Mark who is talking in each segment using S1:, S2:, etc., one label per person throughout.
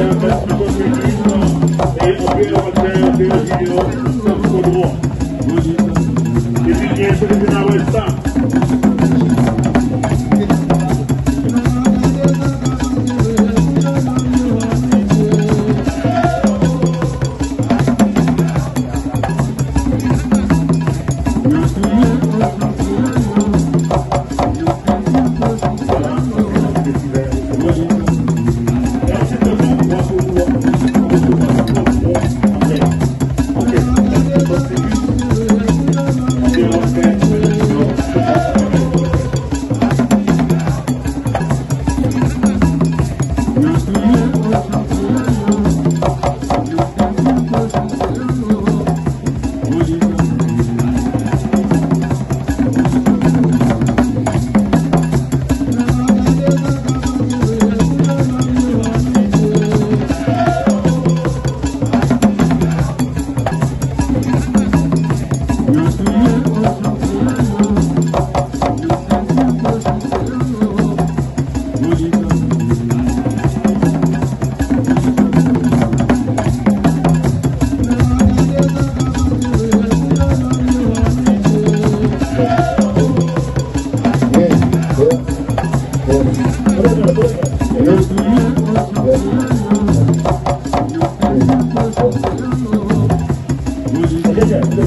S1: Yeah,
S2: Gracias.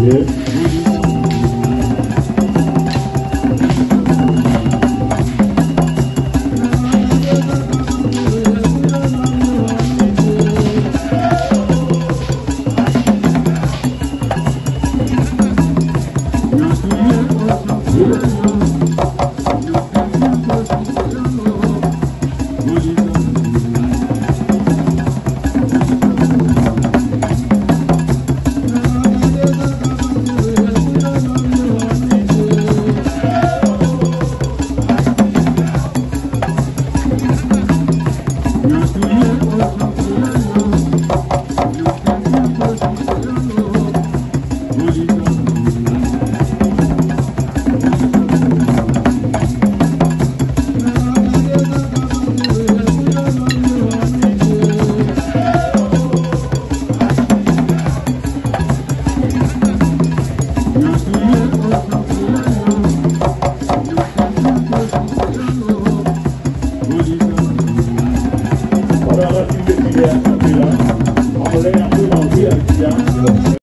S3: Yes.